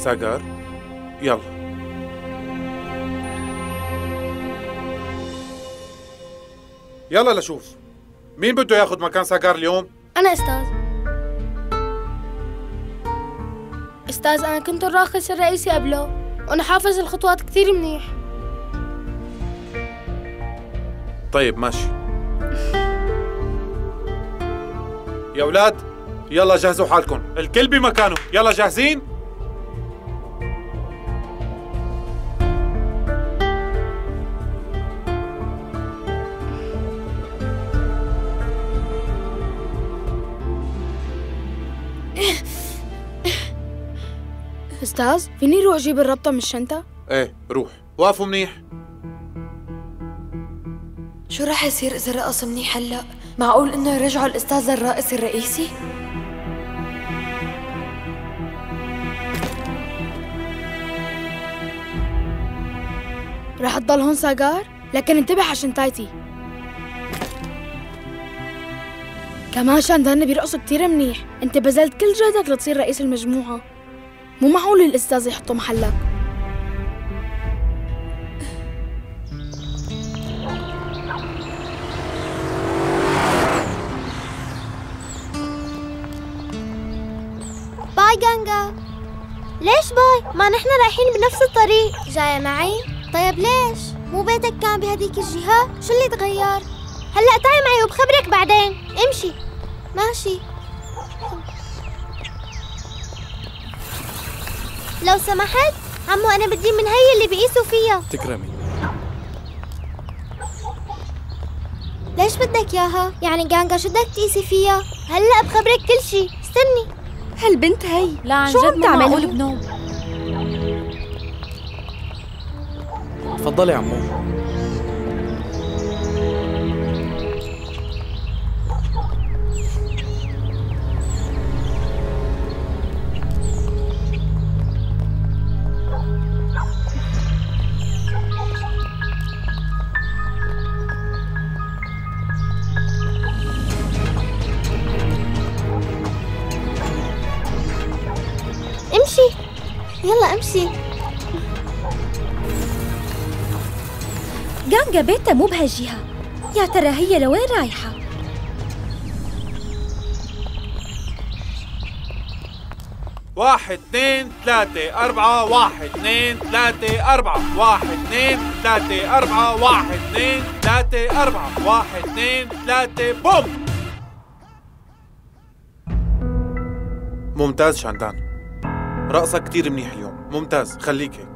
ساجار يلا. يلا لشوف. مين بده ياخذ مكان ساجار اليوم؟ أنا أستاذ. أستاذ أنا كنت الراقص الرئيسي قبله وأنا حافظ الخطوات كثير منيح. طيب ماشي. يا أولاد يلا جهزوا حالكم. الكل بمكانه. يلا جاهزين؟ أستاذ فيني روح أجيب الربطة من الشنطة؟ إيه روح وقفوا منيح شو رح يصير إذا رقص منيح هلأ؟ معقول إنه يرجعوا الأستاذ الرائس الرئيسي؟ رح تضل هون ساجار لكن انتبه على شنطايتي كمان شان بيرقصوا كتير منيح انت بذلت كل جهدك لتصير رئيس المجموعة مو معقول الأستاذ يحطه محلك باي جانجا ليش باي؟ ما نحن رايحين بنفس الطريق جاية معي؟ طيب ليش؟ مو بيتك كان بهديك الجهة؟ شو اللي تغير؟ هلأ تعي معي وبخبرك بعدين. امشي. ماشي. لو سمحت عمو أنا بدي من هي اللي بيقيسوا فيها تكرمي. ليش بدك ياها؟ يعني جانجا شو بدك تقيسي فيها؟ هلأ بخبرك كل شي. استني. هالبنت هي. لا عن شو جد عم تعملي؟ بنوم. تفضلي عمو. امشي جانجا بيتها مو بهالجهة. يا ترى هي لوين رايحة؟ واحد اثنين ثلاثة أربعة واحد اثنين ثلاثة أربعة. واحد اثنين ثلاثة أربعة. واحد اثنين ثلاثة أربعة. واحد اثنين ثلاثة. بوم! ممتاز شاندان. رقصك كتير منيح اليوم. ممتاز. خليك هيك.